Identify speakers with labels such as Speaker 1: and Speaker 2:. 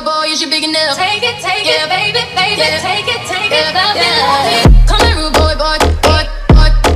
Speaker 1: boy, boy, is you big enough?
Speaker 2: Take it, take
Speaker 1: Yeah.
Speaker 2: it, baby, baby,
Speaker 1: Yeah.
Speaker 2: take it, take
Speaker 1: Yeah.
Speaker 2: it, love
Speaker 1: Yeah.
Speaker 2: love it.